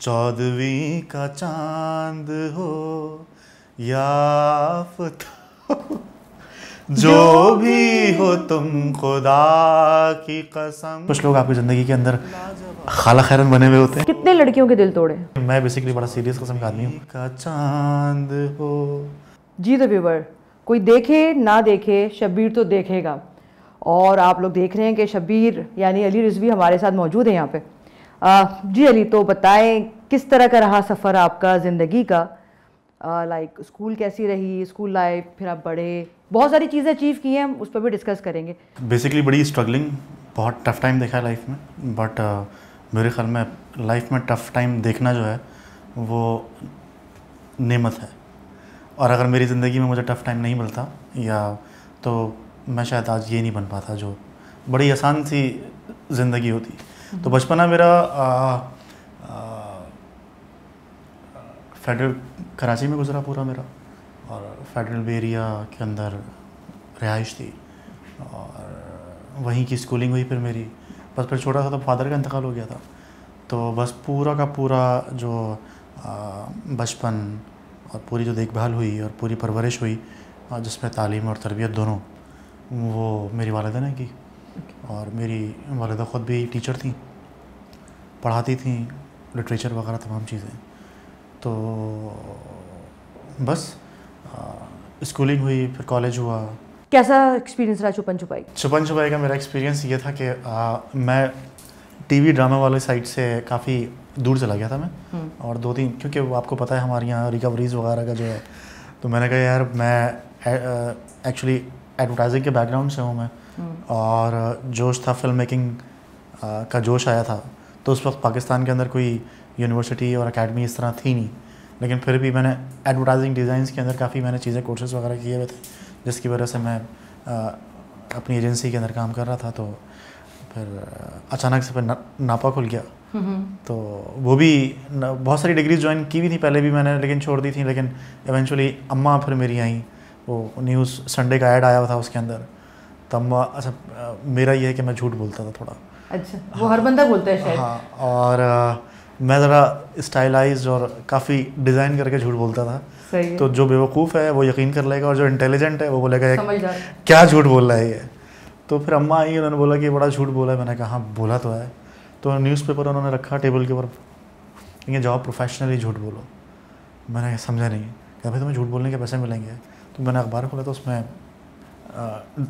चौदहवीं का चाँद हो या आफताब, जो भी हो तुम खुदा की कसम। कुछ लोग आपकी ज़िंदगी के अंदर खाला खैरन बने हुए होते हैं। कितने लड़कियों के दिल तोड़े? मैं बेसिकली बड़ा सीरियस कसम का आदमी हूँ। का चाँद हो। जी द व्यूवर कोई देखे ना देखे शब्बीर तो देखेगा। और आप लोग देख रहे हैं कि शब्बीर यानी अली रिजवी हमारे साथ मौजूद है यहाँ पे। जी अली तो बताएँ किस तरह का रहा सफ़र आपका ज़िंदगी का? लाइक स्कूल कैसी रही स्कूल लाइफ फिर आप बड़े बहुत सारी चीज़ें अचीव की हैं उस पर भी डिस्कस करेंगे। बेसिकली बड़ी स्ट्रगलिंग बहुत टफ टाइम देखा है लाइफ में बट uh, मेरे ख्याल में लाइफ में टफ टाइम देखना जो है वो नेमत है। और अगर मेरी ज़िंदगी में मुझे टफ टाइम नहीं मिलता या तो मैं शायद आज ये नहीं बन पाता जो बड़ी आसान सी ज़िंदगी होती। तो बचपना मेरा फेडरल, कराची में गुजरा पूरा मेरा। और फेडरल एरिया के अंदर रिहाइश थी। और वहीं की स्कूलिंग हुई फिर मेरी। बस फिर छोटा था तो फादर का इंतकाल हो गया था। तो बस पूरा का पूरा जो बचपन और पूरी जो देखभाल हुई और पूरी परवरिश हुई जिसमें तालीम और तरबियत दोनों, वो मेरी वालदा ने की और मेरी वालदा ख़ुद भी टीचर थी पढ़ाती थी लिटरेचर वगैरह तमाम चीज़ें। तो बस स्कूलिंग हुई फिर कॉलेज हुआ। कैसा एक्सपीरियंस रहा छुपन छुपाई? छुपन छुपाई का मेरा एक्सपीरियंस ये था कि आ, मैं टीवी ड्रामा वाले साइड से काफ़ी दूर चला गया था मैं। हम्म। और दो तीन क्योंकि वो आपको पता है हमारे यहाँ रिकवरीज वगैरह का जो है तो मैंने कहा यार मैं एक्चुअली एडवर्टाइजिंग के बैकग्राउंड से हूँ मैं। हम्म। और जोश था फ़िल्म मेकिंग का जोश आया था। तो उस वक्त पाकिस्तान के अंदर कोई यूनिवर्सिटी और अकेडमी इस तरह थी नहीं। लेकिन फिर भी मैंने एडवर्टाइजिंग डिज़ाइंस के अंदर काफ़ी मैंने चीज़ें कोर्सेज वगैरह किए हुए थे जिसकी वजह से मैं आ, अपनी एजेंसी के अंदर काम कर रहा था। तो फिर अचानक से फिर ना, नापा खुल गया। तो वो भी बहुत सारी डिग्रीज ज्वाइन की भी थी पहले भी मैंने लेकिन छोड़ दी थी। लेकिन इवेंचुअली अम्मा फिर मेरी आई। वो न्यूज़ संडे का ऐड आया था उसके अंदर। तो अम्मा अच्छा मेरा ये है कि मैं झूठ बोलता था थोड़ा। अच्छा वो हर बंदा बोलता है शायद। हाँ और मैं ज़रा स्टाइलाइज और काफ़ी डिज़ाइन करके झूठ बोलता था। सही तो जो बेवकूफ़ है वो यकीन कर लेगा और जो इंटेलिजेंट है वो बोलेगा क्या झूठ बोल रहा है ये? तो फिर अम्मा आई उन्होंने बोला कि बड़ा झूठ बोला है। मैंने कहा हाँ बोला तो है। तो न्यूज़पेपर उन्होंने रखा टेबल के ऊपर ये जॉब प्रोफेशनली झूठ बोलो। मैंने समझा नहीं। क्या भाई तुम्हें झूठ बोलने के पैसे मिलेंगे? तो मैंने अखबार खोला तो उसमें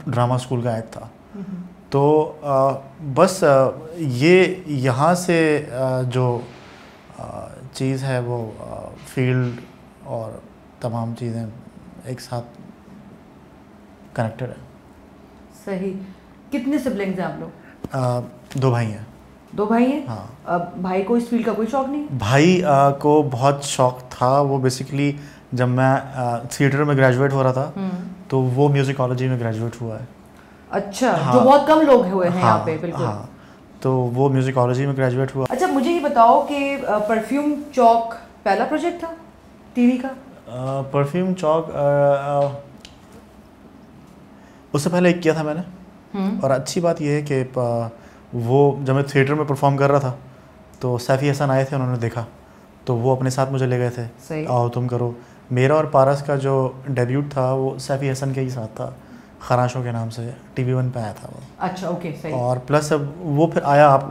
ड्रामा स्कूल का ऐड था। तो आ, बस आ, ये यहाँ से आ, जो चीज़ है वो फ़ील्ड और तमाम चीज़ें एक साथ कनेक्टेड है। सही। कितने सिबलिंग्स हैं आप लोग? दो भाई हैं। दो भाई हैं। हाँ। अब भाई को इस फ़ील्ड का कोई शौक नहीं? भाई आ, को बहुत शौक था। वो बेसिकली जब मैं थिएटर में ग्रेजुएट हो रहा था हम्म। तो वो म्यूजिकोलॉजी में ग्रेजुएट हुआ है। अच्छा हाँ, जो बहुत कम लोग हुए हैं हाँ, यहाँ पे बिल्कुल। हाँ, तो वो म्यूजिकोलॉजी में ग्रेजुएट हुआ। अच्छा मुझे ये बताओ कि परफ्यूम चौक पहला प्रोजेक्ट था? टीवी का? परफ्यूम चौक उससे पहले एक किया था मैंने। हम्म। और अच्छी बात यह है कि वो जब मैं थिएटर में परफॉर्म कर रहा था तो सैफ़ी हसन आए थे उन्होंने देखा। तो वो अपने साथ मुझे ले गए थे। आओ तुम करो। मेरा और पारस का जो डेब्यूट था वो सैफ़ी हसन के ही साथ था। खराशों के नाम से टी वी वन पर आया था वो। अच्छा ओके सही। और प्लस अब वो फिर आया आप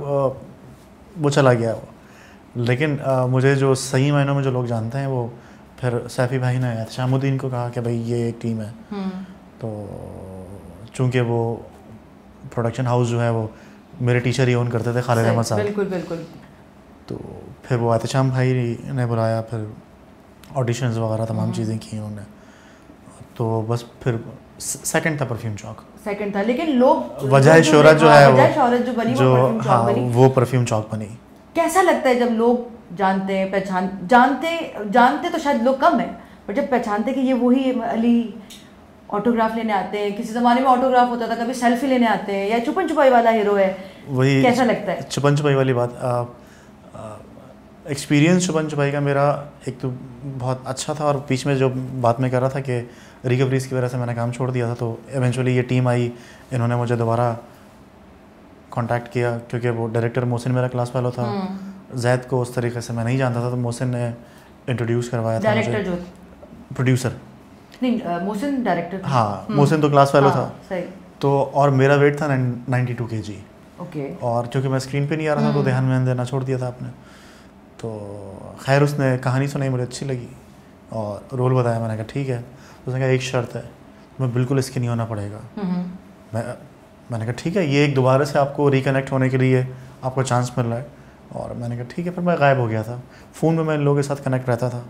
वो चला गया वो। लेकिन आ, मुझे जो सही मायनों में जो लोग जानते हैं वो फिर सैफ़ी भाई ने आया शामुद्दीन को कहा कि भाई ये एक टीम है। हम्म। तो चूँकि वो प्रोडक्शन हाउस जो है वो मेरे टीचर ही ओन करते थे खालिद अहमद साहब। बिल्कुल बिल्कुल। तो फिर वो एहतशाम भाई ने बुलाया फिर ऑडिशंस वगैरह तमाम हम्म। चीज़ें की उन्होंने। तो बस फिर सेकंड था परफ्यूम चौक सेकंड था लेकिन लोग वजह शोहरत जो है वो जो बनी जो हाँ वो परफ्यूम चौक बनी। कैसा लगता है जब लोग जानते हैं पहचान जानते जानते तो शायद लोग कम है पर जब पहचानते कि ये वही अली ऑटोग्राफ लेने आते हैं किसी ज़माने में ऑटोग्राफ होता था कभी सेल्फी लेने आते हैं या छुपन छुपाई वाला हीरो है वही कैसा लगता है? छुपन छुपाई वाली बात एक्सपीरियंस छुपन छुपाई का मेरा एक तो बहुत अच्छा था और बीच में जो बात मैं कर रहा था कि रिकवरीज की वजह से मैंने काम छोड़ दिया था तो इवेंचुअली ये टीम आई इन्होंने मुझे दोबारा कांटेक्ट किया क्योंकि वो डायरेक्टर मोहसिन मेरा क्लास फेलो था। हम्म। जैद को उस तरीके से मैं नहीं जानता था तो मोहसिन ने इंट्रोड्यूस करवाया था जो? प्रोड्यूसर नहीं मोहसिन डायरेक्टर था। हाँ मोहसिन तो क्लास फेलो हाँ, था। सही। तो और मेरा वेट था नाइन्टी टू के जी ओके और क्योंकि मैं स्क्रीन पे नहीं आ रहा था तो हम्म। ध्यान में देना छोड़ दिया था आपने। तो खैर उसने कहानी सुनाई मुझे अच्छी लगी। और रोल बताया मैंने कहा ठीक है। तो उसने कहा एक शर्त है मैं बिल्कुल इसके नहीं होना पड़ेगा। हम्म, मैं मैंने कहा ठीक है ये एक दोबारा से आपको रिकनेक्ट होने के लिए आपको चांस मिल रहा है। और मैंने कहा ठीक है फिर मैं गायब हो गया था। फ़ोन में मैं इन लोगों के साथ कनेक्ट रहता था।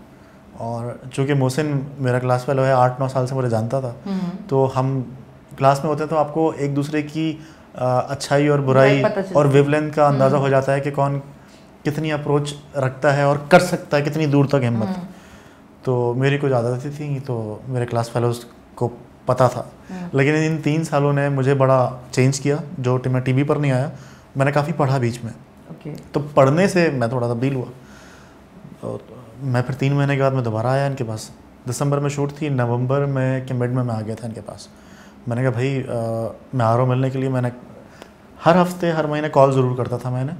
और चूँकि मोहसिन मेरा क्लास फेलो है आठ नौ साल से मुझे जानता था हम्म, तो हम क्लास में होते हैं तो आपको एक दूसरे की अच्छाई और बुराई और। वेवलेंथ का अंदाज़ा हो जाता है कि कौन कितनी अप्रोच रखता है और कर सकता है कितनी दूर तक हिम्मत। हम्म, तो मेरी कुछ आदतें थी तो मेरे क्लास फेलोज को पता था। हम्म। लेकिन इन तीन सालों ने मुझे बड़ा चेंज किया जो टी- मैं टीवी पर नहीं आया मैंने काफ़ी पढ़ा बीच में। तो पढ़ने से मैं थोड़ा तब्दील हुआ। और मैं फिर तीन महीने के बाद मैं दोबारा आया इनके पास। दिसंबर में शूट थी नवंबर में के मिड में मैं आ गया था इनके पास। मैंने कहा भाई अ, मैं आ रहा हूँ मिलने के लिए। मैंने हर हफ़्ते हर महीने कॉल ज़रूर करता था मैंने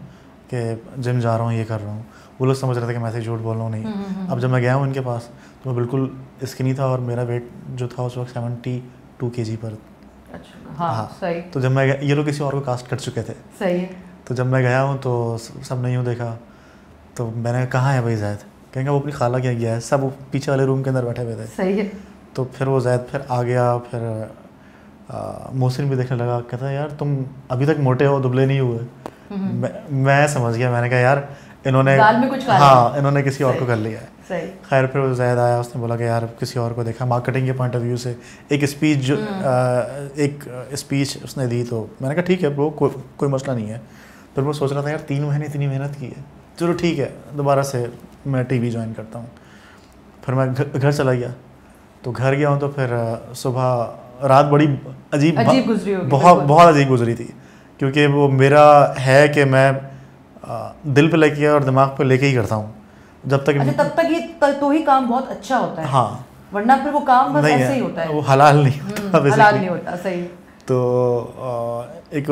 कि जिम जा रहा हूँ ये कर रहा हूँ। वो लोग समझ रहे थे कि मैं ऐसे झूठ बोल रहा हूँ नहीं। हम्म, हम्म, अब जब मैं गया हूँ इनके पास तो मैं बिल्कुल स्किनी था और मेरा वेट जो था उस वक्त सेवेंटी टू के जी पर अच्छा हाँ हाँ। सही। तो जब मैं ये लोग किसी और को कास्ट कर चुके थे। सही है। तो जब मैं गया हूँ तो सब नहीं हूँ देखा। तो मैंने कहा है भाई जैद कहेंगे वो अपनी खाला के यहाँ गया है? सब वो पीछे वाले रूम के अंदर बैठे हुए थे। सही है। तो फिर वो जैद फिर आ गया फिर मोहसिन भी देखने लगा कहता यार तुम अभी तक मोटे हो दुबले नहीं हुए। हम्म, मैं, मैं समझ गया मैंने कहा यार इन्होंने दाल में कुछ हाँ। इन्होंने किसी और को कर लिया है। खैर फिर वो जैद आया उसने बोला कि यार किसी और को देखा। मार्केटिंग के पॉइंट ऑफ़ व्यू से एक स्पीच जो हम्म। आ, एक स्पीच उसने दी तो मैंने कहा ठीक है ब्रो को, कोई मसला नहीं है। फिर मैं सोच रहा था यार तीन महीने इतनी मेहनत की है। चलो ठीक है दोबारा से मैं टीवी ज्वाइन करता हूँ। फिर मैं घर चला गया। तो घर गया हूँ तो फिर सुबह रात बड़ी अजीब अजीब गुजरी होगी बहुत बहुत अजीब गुजरी थी। क्योंकि वो मेरा है कि मैं दिल पे लेके और दिमाग पे लेके ही करता हूँ। जब तक अच्छा तब तक ये तो ही काम बहुत अच्छा होता है। हाँ। वरना फिर वो काम बस नहीं ऐसे ही। होता है। वो हलाल नहीं होता हम्म, हलाल नहीं होता सही। तो एक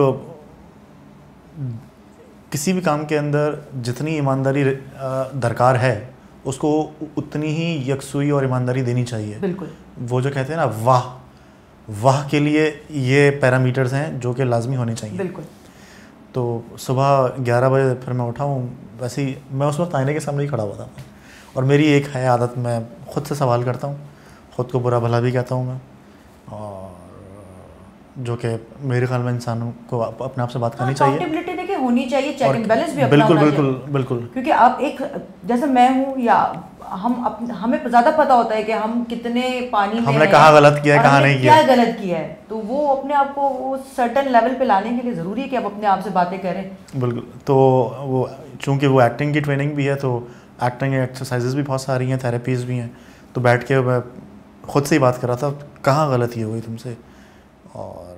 किसी भी काम के अंदर जितनी ईमानदारी दरकार है उसको उतनी ही यकसुई और ईमानदारी देनी चाहिए। बिल्कुल। वो जो कहते हैं ना वाह वाह के लिए ये पैरामीटर्स हैं जो कि लाजमी होने चाहिए। बिल्कुल। तो सुबह 11 बजे फिर मैं उठा हूँ वैसे ही मैं उस वक्त आईने के सामने ही खड़ा हुआ था। और मेरी एक है आदत मैं ख़ुद से सवाल करता हूँ ख़ुद को बुरा भला भी कहता हूँ मैं। और जो कि मेरे ख्याल में इंसानों को अपने आप से बात करनी चाहिए। होनी चाहिए चेक एंड बैलेंस भी अपना बिल्कुल बिल्कुल। बिल्कुल। क्योंकि आप एक जैसे मैं हूँ या हम हमें ज़्यादा पता होता है कि हम कितने पानी हमने कहाँ गलत किया है, कहाँ नहीं किया। क्या गलत किया है। तो वो अपने आप को वो सर्टन लेवल पे लाने के लिए ज़रूरी है कि आप अपने आप से बातें करें। बिल्कुल तो वो चूँकि वो एक्टिंग की ट्रेनिंग भी है तो एक्टिंग एक्सरसाइजेज भी बहुत सारी हैं थेरेपीज़ भी हैं। तो बैठ के मैं खुद से ही बात कर रहा था कहाँ गलती हो गई तुमसे? और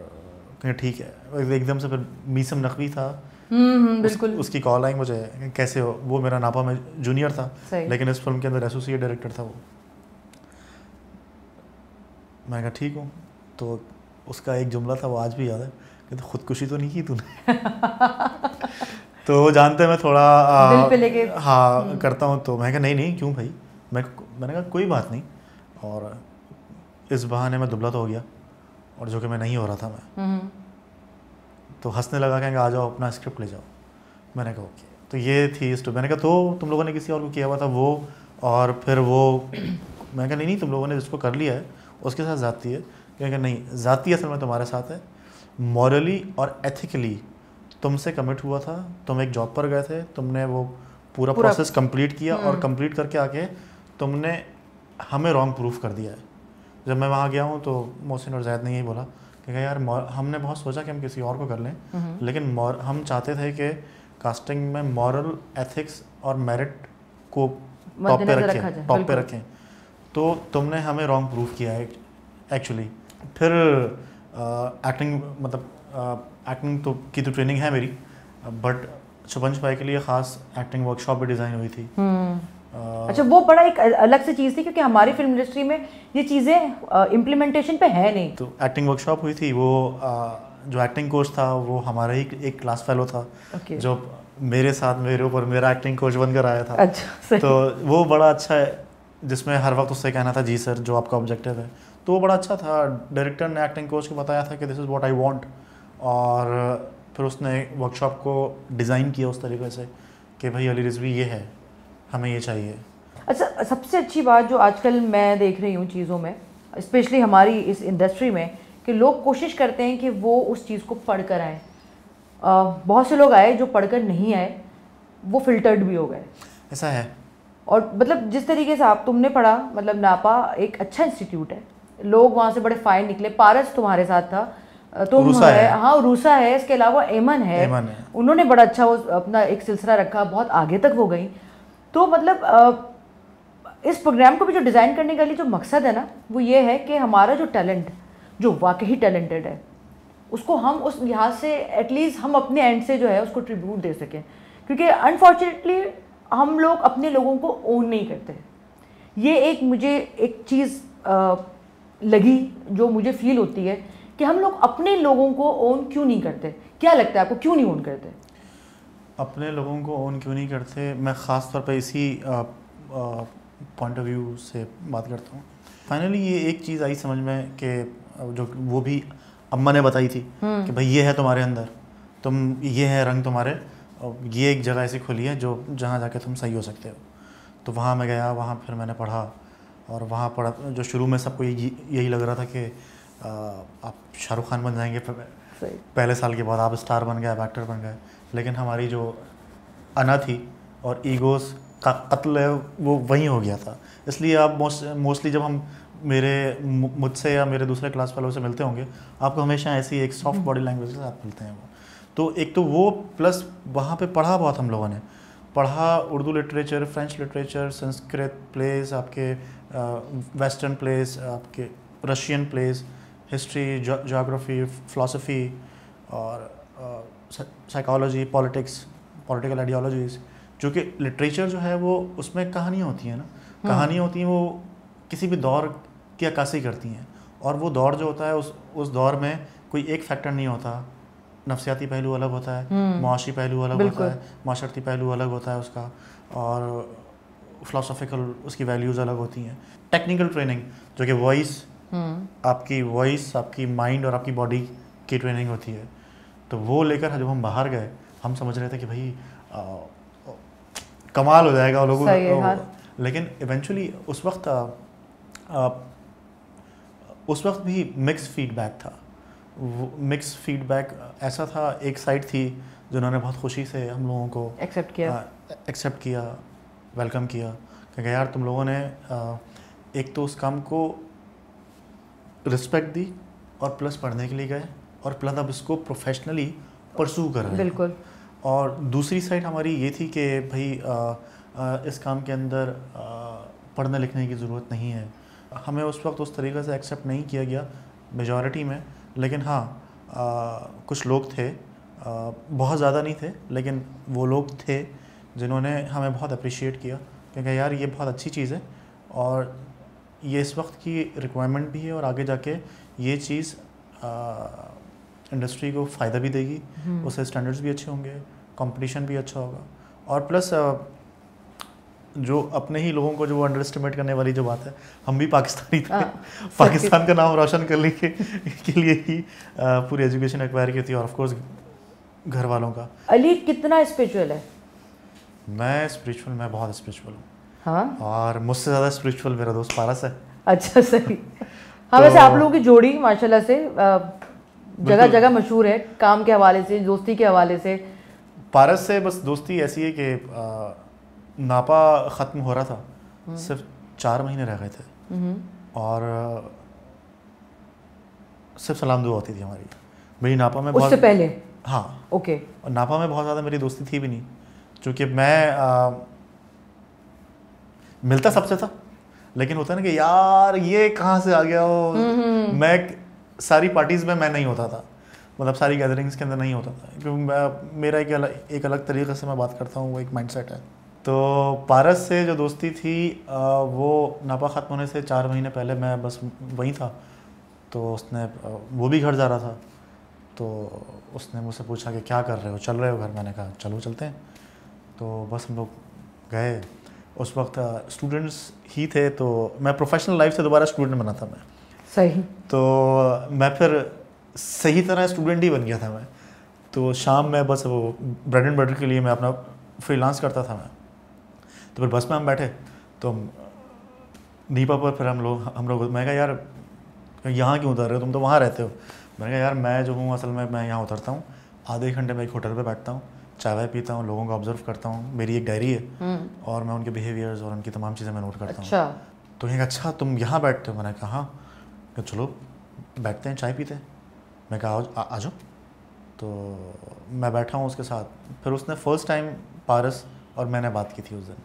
कहीं ठीक है एकदम से फिर मीसम नकवी था। हम्म हम्म, उस- बिल्कुल। उसकी कॉल आई मुझे कैसे हो? वो मेरा नापा में जूनियर था लेकिन इस फ़िल्म के अंदर एसोसिएट डायरेक्टर था वो। मैंने कहा ठीक हूँ। तो उसका एक जुमला था वो आज भी याद है कहते खुदकुशी तो नहीं की तूने? तो वो जानते हैं मैं थोड़ा आ, दिल पे हाँ करता हूँ तो। मैं कहा नहीं नहीं क्यों भाई? मैं मैंने कहा कोई बात नहीं। और इस बहाने में दुबला तो हो गया और जो कि मैं नहीं हो रहा था मैं। हम्म, तो हंसने लगा कहेंगे आ जाओ अपना स्क्रिप्ट ले जाओ। मैंने कहा ओके। तो ये थी स्टोरी मैंने कहा तो तुम लोगों ने किसी और को किया हुआ था वो? और फिर वो मैंने कहा नहीं नहीं तुम लोगों ने जिसको कर लिया है उसके साथ जाती है। कहेंगे नहीं जाती असल में तुम्हारे साथ है। मॉरली और एथिकली तुमसे कमिट हुआ था तुम एक जॉब पर गए थे तुमने वो पूरा पूरा- प्रोसेस कंप्लीट किया और कंप्लीट करके आके तुमने हमें रॉन्ग प्रूफ कर दिया है। जब मैं वहाँ गया हूँ तो मोहसिन और जैद ने यही बोला कि यार हमने बहुत सोचा कि हम किसी और को कर लें हम्म, लेकिन हम चाहते थे कि कास्टिंग में मॉरल एथिक्स और मेरिट को टॉप पे रखें टॉप पे रखें। तो तुमने हमें रॉन्ग प्रूफ किया है एक्चुअली फिर एक्टिंग मतलब एक्टिंग तो की तो ट्रेनिंग है मेरी बट शुभंश भाई के लिए ख़ास एक्टिंग वर्कशॉप भी डिज़ाइन हुई थी। हम्म। अच्छा वो बड़ा एक अलग से चीज़ थी क्योंकि हमारी फ़िल्म इंडस्ट्री में ये चीज़ें इम्प्लीमेंटेशन पे है नहीं। तो एक्टिंग वर्कशॉप हुई थी वो अ, जो एक्टिंग कोच था वो हमारा ही एक क्लास फेलो था ओके जो मेरे साथ मेरे ऊपर मेरा एक्टिंग कोच बनकर आया था। अच्छा तो वो बड़ा अच्छा है जिसमें हर वक्त उससे कहना था जी सर जो आपका ऑब्जेक्टिव है। तो वो बड़ा अच्छा था। डायरेक्टर ने एक्टिंग कोच को बताया था कि this is what I want और फिर उसने वर्कशॉप को डिज़ाइन किया उस तरीके से कि भाई अली रिजवी ये है। हमें ये चाहिए। अच्छा सबसे अच्छी बात जो आजकल मैं देख रही हूँ चीज़ों में स्पेशली हमारी इस इंडस्ट्री में कि लोग कोशिश करते हैं कि वो उस चीज़ को पढ़ कर आए बहुत से लोग आए जो पढ़कर नहीं आए वो फिल्टर्ड भी हो गए। ऐसा है। और मतलब जिस तरीके से आप तुमने पढ़ा मतलब नापा एक अच्छा इंस्टीट्यूट है। लोग वहाँ से बड़े फाइन निकले। पारस तुम्हारे साथ था। तुम रूसा है, है। हाँ रूसा है। इसके अलावा एमन है। एमन है। उन्होंने बड़ा अच्छा वो अपना एक सिलसिला रखा। बहुत आगे तक वो गई। तो मतलब इस प्रोग्राम को भी जो डिज़ाइन करने का लिए जो मकसद है ना, वो ये है कि हमारा जो टैलेंट जो वाकई टैलेंटेड है, उसको हम उस लिहाज से एटलीस्ट हम अपने एंड से जो है उसको ट्रिब्यूट दे सकें। क्योंकि अनफॉर्चुनेटली हम लोग अपने लोगों को ओन नहीं करते। ये एक मुझे एक चीज़ लगी जो मुझे फील होती है कि हम लोग अपने लोगों को ओन क्यों नहीं करते? क्या लगता है आपको? क्यों नहीं ओन करते? अपने लोगों को ओन क्यों नहीं करते? मैं ख़ास तौर पर इसी पॉइंट ऑफ़ व्यू से बात करता हूँ। फाइनली ये एक चीज़ आई समझ में कि जो वो भी अम्मा ने बताई थी कि भाई ये है तुम्हारे अंदर तुम ये है रंग तुम्हारे और ये एक जगह ऐसी खुली है जो जहाँ जाके तुम सही हो सकते हो। तो वहाँ मैं गया वहाँ फिर मैंने पढ़ा और वहाँ पढ़ा जो शुरू में सबको यही लग रहा था कि आप शाहरुख खान बन जाएँगे। पहले साल के बाद आप स्टार बन गए आप एक्टर बन गए। लेकिन हमारी जो अना थी और ईगोस का कत्ल है वो वहीं हो गया था। इसलिए आप मोस्टली जब हम मेरे मुझसे या मेरे दूसरे क्लास वालों से मिलते होंगे आपको हमेशा ऐसी एक सॉफ्ट बॉडी लैंग्वेज के साथ मिलते हैं वो। तो एक तो वो प्लस वहाँ पे पढ़ा बहुत हम लोगों ने। पढ़ा Urdu literature French literature Sanskrit plays आपके वेस्टर्न प्लेस आपके Russian plays history geography philosophy और साइकोलॉजी पॉलिटिक्स पॉलिटिकल आइडियोलॉजीज़ जो कि लिटरेचर जो है वो उसमें कहानियाँ होती हैं ना। कहानियाँ होती हैं वो किसी भी दौर की अक्सी करती हैं। और वो दौर जो होता है उस उस दौर में कोई एक फैक्टर नहीं होता। नफसियाती पहलू अलग होता है मुआशी पहलू अलग होता है माशरती पहलू अलग होता है उसका। और फ़िलासफ़िकल उसकी वैल्यूज़ अलग होती हैं। टेक्निकल ट्रेनिंग जो कि वॉइस आपकी वॉइस आपकी माइंड और आपकी बॉडी की ट्रेनिंग होती है। तो वो लेकर जब हम बाहर गए हम समझ रहे थे कि भाई आ, कमाल हो जाएगा लोगों को- हाँ। लेकिन इवेंचुअली उस वक्त आ, आ, उस वक्त भी मिक्स फीडबैक था। मिक्स फीडबैक ऐसा था एक साइड थी जिन्होंने बहुत खुशी से हम लोगों को एक्सेप्ट किया। एक्सेप्ट किया वेलकम किया। क्योंकि यार तुम लोगों ने आ, एक तो उस काम को रिस्पेक्ट दी और प्लस पढ़ने के लिए गए। और प्लस अब इसको प्रोफेशनली परसू कर रहे हैं। बिल्कुल। और दूसरी साइड हमारी ये थी कि भाई आ, आ, इस काम के अंदर आ, पढ़ने लिखने की ज़रूरत नहीं है। हमें उस वक्त उस तरीके से एक्सेप्ट नहीं किया गया मेजॉरिटी में। लेकिन हाँ आ, कुछ लोग थे। आ, बहुत ज़्यादा नहीं थे लेकिन वो लोग थे जिन्होंने हमें बहुत अप्रिशिएट किया। क्योंकि यार ये बहुत अच्छी चीज़ है। और ये इस वक्त की रिक्वायरमेंट भी है और आगे जाके ये चीज़ इंडस्ट्री को फ़ायदा भी देगी उससे स्टैंडर्ड्स भी अच्छे होंगे कंपटीशन भी अच्छा होगा। और प्लस जो अपने ही लोगों को जो अंडर एस्टिमेट करने वाली जो बात है हम भी पाकिस्तानी थे। हाँ, पाकिस्तान का नाम रोशन करने के, के लिए ही पूरी एजुकेशन एक्वायर की थी और ऑफ़ कोर्स घर वालों का। अली कितना स्पिरिचुअल है? मैं स्पिरिचुअल मैं बहुत स्पिरिचुअल हूँ। हाँ? और मुझसे ज़्यादा स्पिरिचुअल मेरा दोस्त पारस है। अच्छा सही। हाँ वैसे आप लोगों की जोड़ी माशाल्लाह से जगह जगह मशहूर है काम के हवाले से दोस्ती के हवाले से। पारस से बस दोस्ती ऐसी है कि नापा ख़त्म हो रहा था। सिर्फ़ चार महीने रह गए थे। और सिर्फ़ सलाम दुआ होती थी हमारी। मेरी नापा में उससे बहुत पहले? हाँ। ओके। और नापा में बहुत ज़्यादा मेरी दोस्ती थी भी नहीं। क्योंकि मैं आ, मिलता सबसे था। लेकिन होता है ना कि यार ये कहाँ से आ गया हो मैं सारी पार्टीज़ में मैं नहीं होता था। मतलब सारी गैदरिंग्स के अंदर नहीं होता था। क्योंकि मैं, मेरा एक अलग एक अलग तरीके से मैं बात करता हूँ, वो एक माइंडसेट है। तो पारस से जो दोस्ती थी वो नापा ख़त्म होने से चार महीने पहले मैं बस वहीं था। तो उसने वो भी घर जा रहा था। तो उसने मुझसे पूछा कि क्या कर रहे हो? चल रहे हो घर? मैंने कहा, चलो चलते हैं। तो बस हम लोग गए। उस वक्त स्टूडेंट्स ही थे तो मैं प्रोफेशनल लाइफ से दोबारा स्टूडेंट बना था मैं। सही। तो मैं फिर सही तरह स्टूडेंट ही बन गया था मैं। तो शाम में बस वो ब्रेड एंड बटर के लिए मैं अपना फ्रीलांस करता था मैं। तो फिर बस में हम बैठे तो हम दीपा पर फिर हम लोग हम लोग मैं कहा यार यहाँ क्यों उतर रहे हो? तुम तो वहाँ रहते हो। मैंने कहा यार मैं जो हूँ असल में मैं यहाँ उतरता हूँ। आधे घंटे में एक होटल पर बैठता हूँ चाय वाय पीता हूँ लोगों को ऑब्ज़र्व करता हूँ। मेरी एक डायरी है हम्म। और मैं उनके बिहेवियर्स और उनकी तमाम चीज़ें मैं नोट करता हूँ। अच्छा। तो ये अच्छा तुम यहाँ बैठते हो? मैंने कहा हाँ। कहा, चलो बैठते हैं चाय पीते हैं। मैं कहा "आओ- आ आ जाओ तो मैं बैठा हूँ उसके साथ। फिर उसने फ़र्स्ट टाइम पारस और मैंने बात की थी उस दिन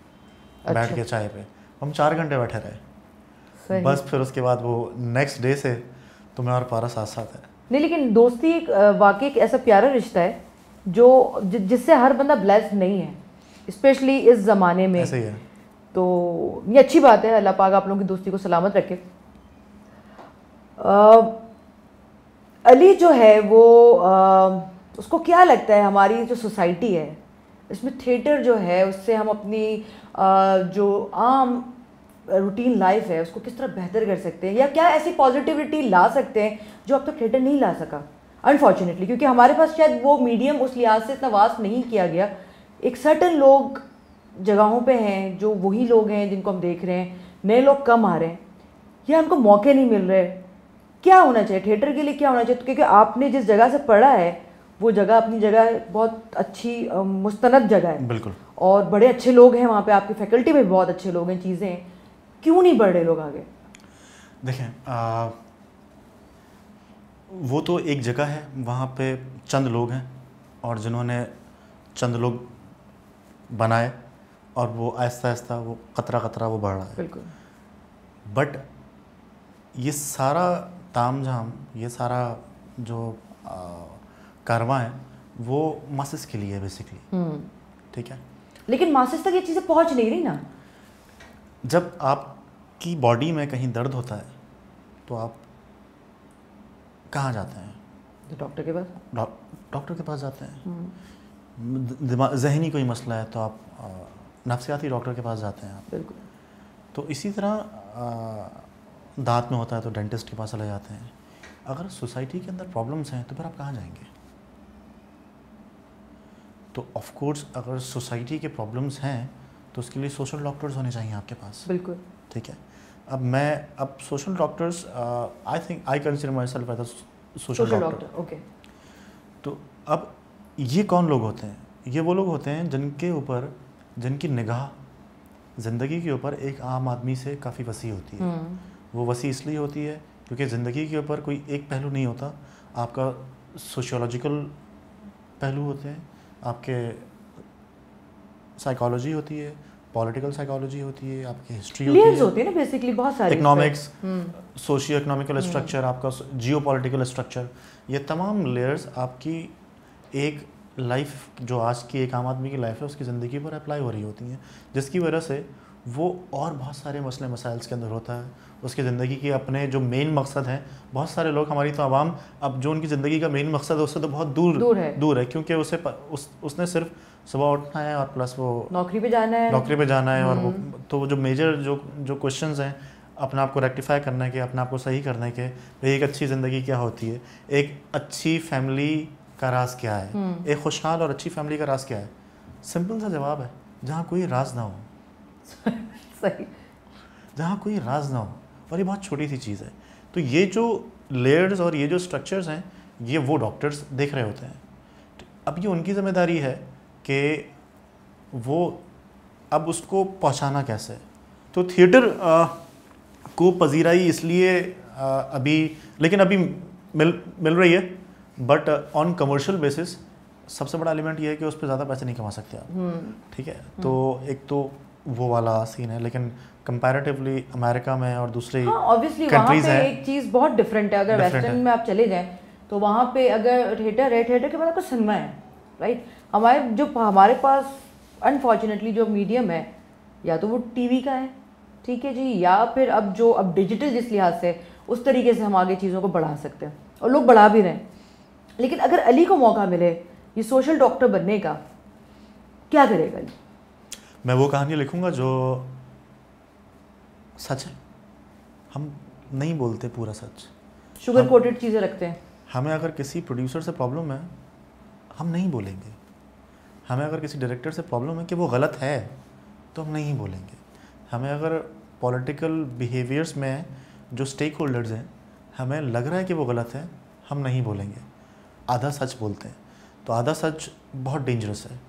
अच्छा। बैठ। के चाय पे। हम चार घंटे बैठे रहे। बस फिर उसके बाद वो नेक्स्ट डे से तो मैं और पारस साथ साथ है। नहीं लेकिन दोस्ती एक वाकई एक ऐसा प्यारा रिश्ता है जो जि- जिससे हर बंदा ब्लेस्ड नहीं है स्पेशली इस ज़माने में। ऐसे ही है। तो ये अच्छी बात है अल्लाह पाक आप लोगों की दोस्ती को सलामत रखे। अली जो है वो अ, उसको क्या लगता है हमारी जो सोसाइटी है इसमें थिएटर जो है उससे हम अपनी अ, जो आम रूटीन लाइफ है उसको किस तरह बेहतर कर सकते हैं या क्या ऐसी पॉजिटिविटी ला सकते हैं जो अब तक तो थिएटर नहीं ला सका? अनफॉर्चुनेटली क्योंकि हमारे पास शायद वो मीडियम उस लिहाज से इतना वास्ट नहीं किया गया। एक सर्टन लोग जगहों पे हैं जो वही लोग हैं जिनको हम देख रहे हैं नए लोग कम आ रहे हैं। या उनको मौके नहीं मिल रहे क्या होना चाहिए? थिएटर के लिए क्या होना चाहिए? क्योंकि आपने जिस जगह से पढ़ा है वो जगह अपनी जगह बहुत अच्छी मुस्तनद जगह है। बिल्कुल। और बड़े अच्छे लोग हैं वहाँ पे आपकी फैकल्टी में भी बहुत अच्छे लोग हैं चीज़ें हैं। क्यों नहीं बढ़ रहे लोग आगे? देखें आ, वो तो एक जगह है वहाँ पे चंद लोग हैं और जिन्होंने चंद लोग बनाए और वो आहिस्ता आहिस्ता वो कतरा कतरा वो बढ़ रहा है। बिल्कुल। बट ये सारा ताम झाम ये सारा जो कारवा है वो मसिस के लिए है बेसिकली हम्म। ठीक है? लेकिन मासिस तक ये चीज़ें पहुँच नहीं रही ना? जब आपकी बॉडी में कहीं दर्द होता है तो आप कहाँ जाते हैं? तो डॉक्टर के पास? डॉ- डॉक्टर के पास जाते हैं। हम्म, दिमाग जहनी कोई मसला है तो आप नफ्सियाती डॉक्टर के पास जाते हैं आप। बिल्कुल। तो इसी तरह आ, दांत में होता है तो डेंटिस्ट के पास चले जाते हैं। अगर सोसाइटी के अंदर प्रॉब्लम्स हैं तो फिर आप कहाँ जाएँगे? तो ऑफ़ कोर्स अगर सोसाइटी के प्रॉब्लम्स हैं तो उसके लिए सोशल डॉक्टर्स होने चाहिए आपके पास। बिल्कुल। ठीक है? अब मैं अब social doctors I think I consider myself as social doctor okay तो अब ये कौन लोग होते हैं? ये वो लोग होते हैं जिनके ऊपर जिनकी निगाह ज़िंदगी के ऊपर एक आम आदमी से काफ़ी वसी होती है। हम्म। वो वसी इसलिए होती है क्योंकि ज़िंदगी के ऊपर कोई एक पहलू नहीं होता। आपका सोशियोलॉजिकल पहलू होते हैं आपके साइकोलॉजी होती है पॉलिटिकल साइकोलॉजी होती है आपकी हिस्ट्री होती है होते हैं ना बेसिकली बहुत सारे इकोनॉमिक्स सोशियो इकोनॉमिकल स्ट्रक्चर आपका जियो पॉलिटिकल स्ट्रक्चर ये तमाम लेयर्स आपकी एक लाइफ जो आज की एक आम आदमी की लाइफ है उसकी ज़िंदगी पर अप्लाई हो रही होती हैं। जिसकी वजह से वो और बहुत सारे मसले मसाइल के अंदर होता है उसकी ज़िंदगी के अपने जो मेन मकसद हैं बहुत सारे लोग हमारी तो आवाम अब जो उनकी ज़िंदगी का मेन मकसद है उससे तो बहुत दूर दूर है। दूर है क्योंकि उसे प, उस उसने सिर्फ़ सुबह उठना है और प्लस वो नौकरी पे जाना है। नौकरी पे जाना है और वो हम्म। तो वो जो मेजर जो जो क्वेश्चन हैं अपने आप को रेक्टिफाई करने के अपने आप को सही करने के भाई एक अच्छी ज़िंदगी क्या होती है? एक अच्छी फैमिली का राज क्या है? हम्म। एक खुशहाल और अच्छी फैमिली का राज क्या है? सिंपल सा जवाब है जहाँ कोई राज ना हो। सही। जहाँ कोई राज ना हो। और ये बहुत छोटी सी चीज़ है। तो ये जो लेयर्स और ये जो स्ट्रक्चर्स हैं ये वो डॉक्टर्स देख रहे होते हैं। अब ये उनकी ज़िम्मेदारी है कि वो अब उसको पहुंचाना कैसे? तो थिएटर को पजीराई इसलिए आ, अभी लेकिन अभी मिल मिल रही है बट ऑन कमर्शियल बेसिस सबसे बड़ा एलिमेंट ये है कि उस पर ज़्यादा पैसे नहीं कमा सकते आप। हम्म। ठीक है? तो एक तो वो वाला सीन है लेकिन कंपैरेटिवली अमेरिका में और दूसरे हाँ ऑब्वियसली वहाँ countries पे हैं। एक चीज़ बहुत डिफरेंट है अगर वेस्टर्न में आप चले जाएँ तो वहाँ पे अगर थिएटर है थिएटर के बाद आपका सिनेमा है राइट हमारे जो हमारे पास अनफॉर्चुनेटली जो मीडियम है या तो वो टीवी का है ठीक है जी या फिर अब जो अब डिजिटल जिस लिहाज से उस तरीके से हम आगे चीज़ों को बढ़ा सकते हैं और लोग बढ़ा भी रहे हैं। लेकिन अगर अली को मौका मिले ये सोशल डॉक्टर बनने का क्या करेगा अली मैं वो कहानी लिखूँगा जो सच है। हम नहीं बोलते पूरा सच। शुगर कोटेड चीज़ें रखते हैं। हमें अगर किसी प्रोड्यूसर से प्रॉब्लम है हम नहीं बोलेंगे। हमें अगर किसी डायरेक्टर से प्रॉब्लम है कि वो गलत है तो हम नहीं बोलेंगे। हमें अगर पॉलिटिकल बिहेवियर्स में जो स्टेक होल्डर्स हैं हमें लग रहा है कि वो गलत है हम नहीं बोलेंगे। आधा सच बोलते हैं। तो आधा सच बहुत डेंजरस है।